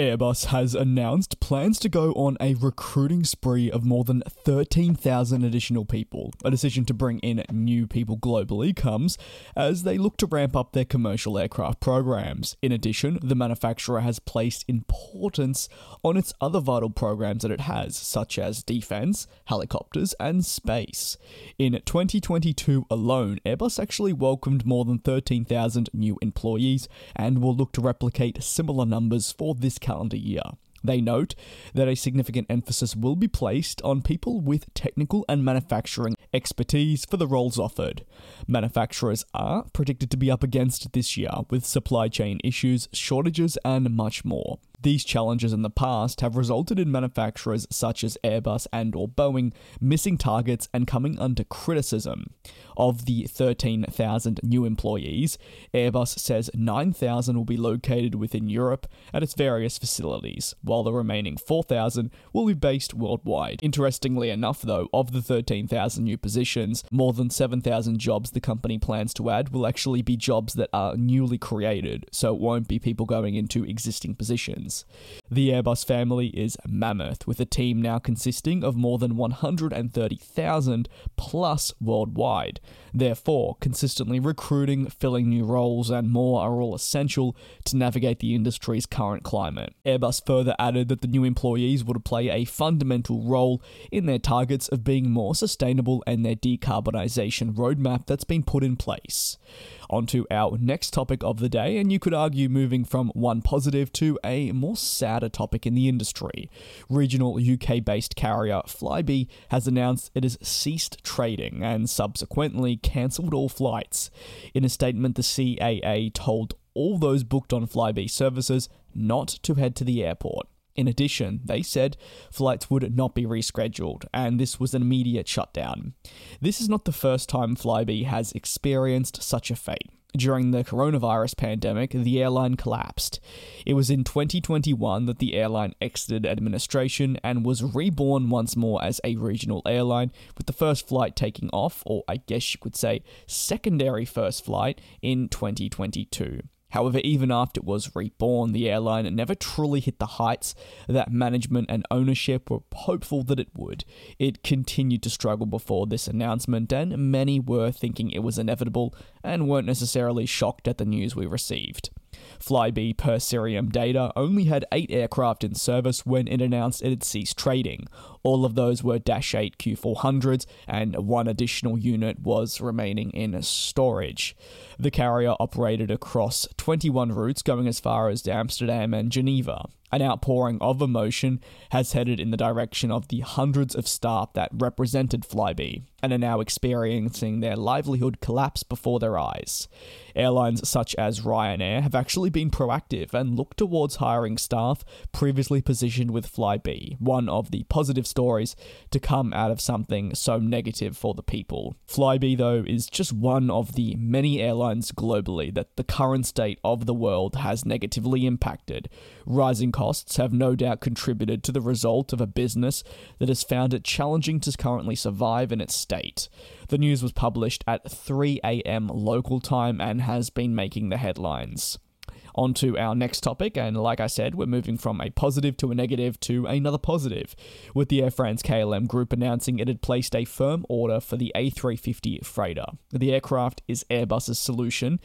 Airbus has announced plans to go on a recruiting spree of more than 13,000 additional people. A decision to bring in new people globally comes as they look to ramp up their commercial aircraft programs. In addition, the manufacturer has placed importance on its other vital programs that it has, such as defense, helicopters, and space. In 2022 alone, Airbus actually welcomed more than 13,000 new employees and will look to replicate similar numbers for this calendar year. They note that a significant emphasis will be placed on people with technical and manufacturing expertise for the roles offered. Manufacturers are predicted to be up against this year with supply chain issues, shortages, and much more. These challenges in the past have resulted in manufacturers such as Airbus and or Boeing missing targets and coming under criticism. Of the 13,000 new employees, Airbus says 9,000 will be located within Europe at its various facilities, while the remaining 4,000 will be based worldwide. Interestingly enough, though, of the 13,000 new positions, more than 7,000 jobs the company plans to add will actually be jobs that are newly created, so it won't be people going into existing positions. The Airbus family is mammoth, with a team now consisting of more than 130,000 plus worldwide. Therefore, consistently recruiting, filling new roles, and more are all essential to navigate the industry's current climate. Airbus further added that the new employees would play a fundamental role in their targets of being more sustainable and their decarbonisation roadmap that's been put in place. On to our next topic of the day, and you could argue moving from one positive to a more sadder topic in the industry. Regional UK based carrier Flybe has announced it has ceased trading and subsequently cancelled all flights. In a statement, the CAA told all those booked on Flybe services not to head to the airport. In addition, they said flights would not be rescheduled, and this was an immediate shutdown. This is not the first time Flybe has experienced such a fate. During the coronavirus pandemic, the airline collapsed. It was in 2021 that the airline exited administration and was reborn once more as a regional airline, with the first flight taking off, or I guess you could say secondary first flight, in 2022. However, even after it was reborn, the airline never truly hit the heights that management and ownership were hopeful that it would. It continued to struggle before this announcement, and many were thinking it was inevitable and weren't necessarily shocked at the news we received. Flybe per data only had eight aircraft in service when it announced it had ceased trading. All of those were Dash 8 Q400s, and one additional unit was remaining in storage. The carrier operated across 21 routes going as far as Amsterdam and Geneva. An outpouring of emotion has headed in the direction of the hundreds of staff that represented Flybe and are now experiencing their livelihood collapse before their eyes. Airlines such as Ryanair have actually been proactive and looked towards hiring staff previously positioned with Flybe, one of the positive stories to come out of something so negative for the people. Flybe, though, is just one of the many airlines globally that the current state of the world has negatively impacted. Rising costs have no doubt contributed to the result of a business that has found it challenging to currently survive in its state. The news was published at 3 a.m. local time and has been making the headlines on to our next topic. And like I said, we're moving from a positive to a negative to another positive, with the Air France KLM group announcing it had placed a firm order for the A350 freighter. The aircraft is Airbus's solution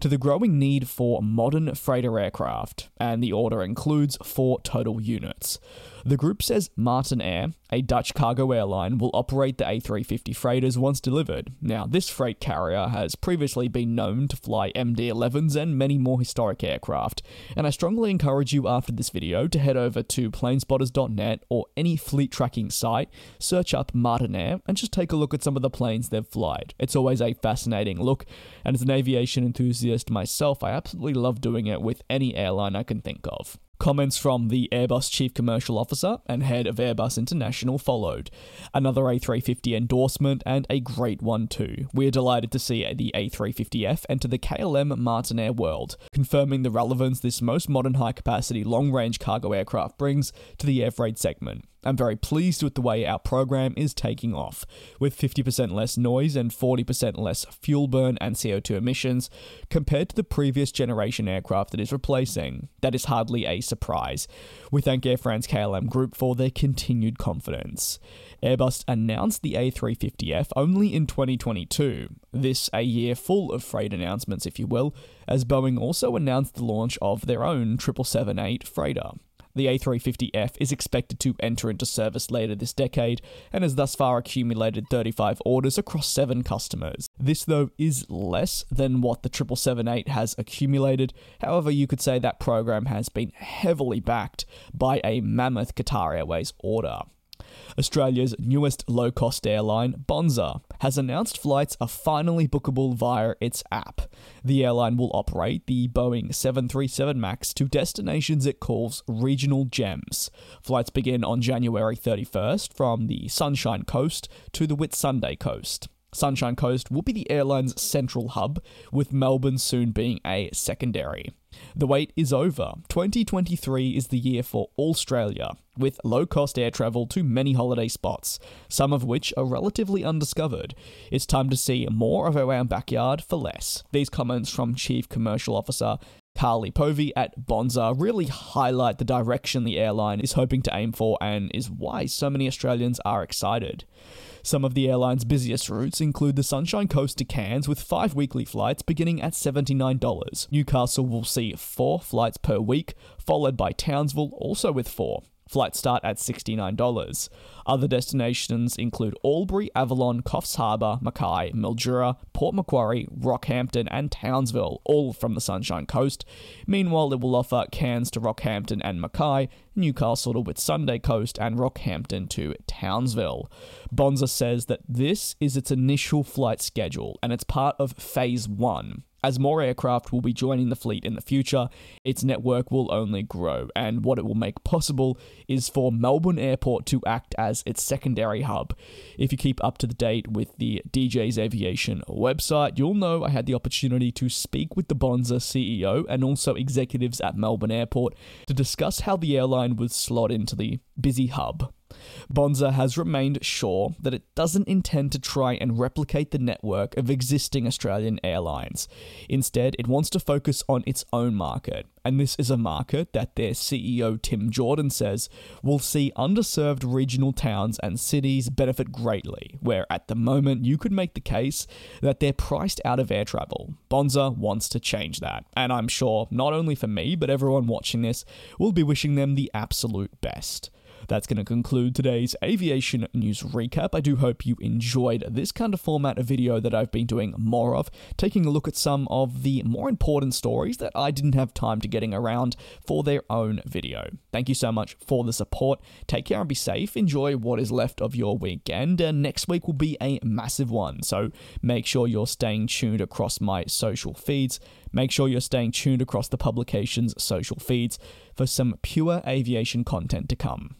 to the growing need for modern freighter aircraft, and the order includes four total units. The group says Martinair, a Dutch cargo airline, will operate the A350 freighters once delivered. Now, this freight carrier has previously been known to fly MD 11s and many more historic aircraft, and I strongly encourage you after this video to head over to planespotters.net or any fleet tracking site, search up Martinair, and just take a look at some of the planes they've flown. It's always a fascinating look, and as an aviation enthusiast myself, I absolutely love doing it with any airline I can think of. Comments from the Airbus Chief Commercial Officer and head of Airbus International followed. Another A350 endorsement and a great one too. We are delighted to see the A350F enter the KLM Martinair world, confirming the relevance this most modern high capacity long range cargo aircraft brings to the air freight segment. I'm very pleased with the way our program is taking off, with 50% less noise and 40% less fuel burn and CO2 emissions compared to the previous generation aircraft that is replacing. That is hardly a surprise. We thank Air France KLM Group for their continued confidence. Airbus announced the A350F only in 2022, this a year full of freight announcements, if you will, as Boeing also announced the launch of their own 777-8 freighter. The A350F is expected to enter into service later this decade and has thus far accumulated 35 orders across 7 customers. This, though, is less than what the 777-8 has accumulated. However, you could say that program has been heavily backed by a mammoth Qatar Airways order. Australia's newest low cost airline, Bonza, has announced flights are finally bookable via its app. The airline will operate the Boeing 737 MAX to destinations it calls regional gems. Flights begin on January 31st from the Sunshine Coast to the Whitsunday Coast. Sunshine Coast will be the airline's central hub, with Melbourne soon being a secondary. The wait is over. 2023 is the year for Australia, with low cost air travel to many holiday spots, some of which are relatively undiscovered. It's time to see more of our own backyard for less. These comments from Chief Commercial Officer Carly Povey at Bonza really highlight the direction the airline is hoping to aim for and is why so many Australians are excited. Some of the airline's busiest routes include the Sunshine Coast to Cairns with five weekly flights beginning at $79. Newcastle will see four flights per week, followed by Townsville also with four. Flights start at $69. Other destinations include Albury, Avalon, Coffs Harbour, Mackay, Mildura, Port Macquarie, Rockhampton, and Townsville, all from the Sunshine Coast. Meanwhile, it will offer Cairns to Rockhampton and Mackay, Newcastle to Whitsunday Coast, and Rockhampton to Townsville. Bonza says that this is its initial flight schedule and it's part of Phase 1. As more aircraft will be joining the fleet in the future, its network will only grow, and what it will make possible is for Melbourne Airport to act as its secondary hub. If you keep up to the date with the DJ's Aviation website, you'll know I had the opportunity to speak with the Bonza CEO and also executives at Melbourne Airport to discuss how the airline would slot into the busy hub. Bonza has remained sure that it doesn't intend to try and replicate the network of existing Australian airlines. Instead, it wants to focus on its own market, and this is a market that their CEO Tim Jordan says will see underserved regional towns and cities benefit greatly, where at the moment you could make the case that they're priced out of air travel. Bonza wants to change that, and I'm sure not only for me, but everyone watching this will be wishing them the absolute best. That's going to conclude today's aviation news recap. I do hope you enjoyed this kind of format of video that I've been doing more of, taking a look at some of the more important stories that I didn't have time to getting around for their own video. Thank you so much for the support. Take care and be safe. Enjoy what is left of your weekend. And next week will be a massive one. So make sure you're staying tuned across my social feeds. Make sure you're staying tuned across the publication's social feeds for some pure aviation content to come.